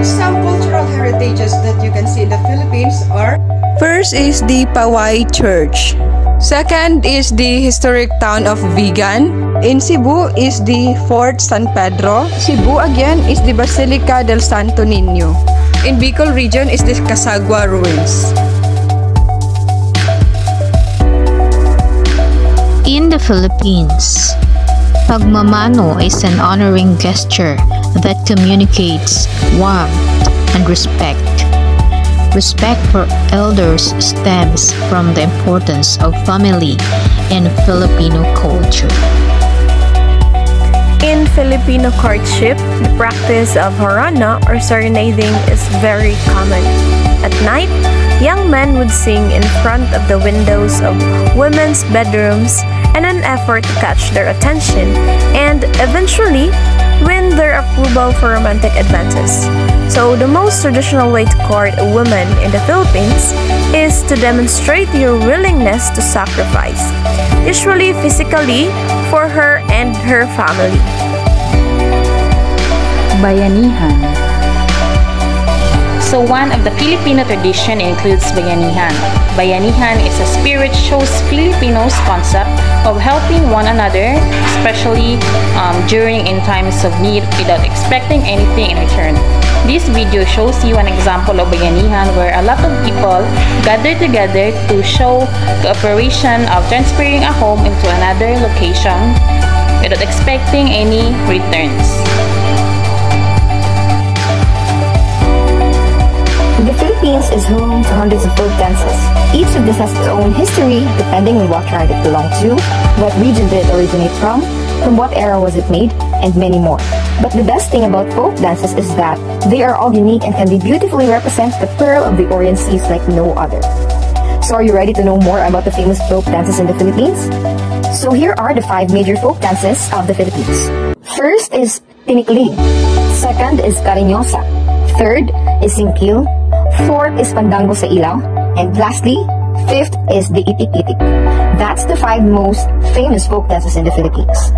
Some cultural heritages that you can see in the Philippines are First is the Pawai Church. Second is the historic town of Vigan. In Cebu is the Fort San Pedro. Cebu again is the Basilica del Santo Niño. In Bicol region is the Casagua ruins. In the Philippines, pagmamano is an honoring gesture that communicates warmth and respect. Respect for elders stems from the importance of family in Filipino culture. In Filipino courtship, the practice of harana or serenading is very common. At night, young men would sing in front of the windows of women's bedrooms in an effort to catch their attention and eventually win their approval for romantic advances. So, the most traditional way to court a woman in the Philippines is to demonstrate your willingness to sacrifice, usually physically, for her and her family. Bayanihan so one of the Filipino tradition includes bayanihan. Bayanihan is a spirit shows Filipinos concept of helping one another, especially um, during in times of need without expecting anything in return. This video shows you an example of bayanihan where a lot of people gather together to show cooperation of transferring a home into another location without expecting any returns. Philippines is home to hundreds of folk dances. Each of these has its own history, depending on what tribe it belonged to, what region did it originate from, from what era was it made, and many more. But the best thing about folk dances is that they are all unique and can be beautifully represent the pearl of the Orient Seas like no other. So are you ready to know more about the famous folk dances in the Philippines? So here are the five major folk dances of the Philippines. First is Tinikling. Second is Cariñosa. Third is Singkil. Fourth is Pandango sa Ilaw. And lastly, fifth is the Itik Itik. That's the five most famous folk dances in the Philippines.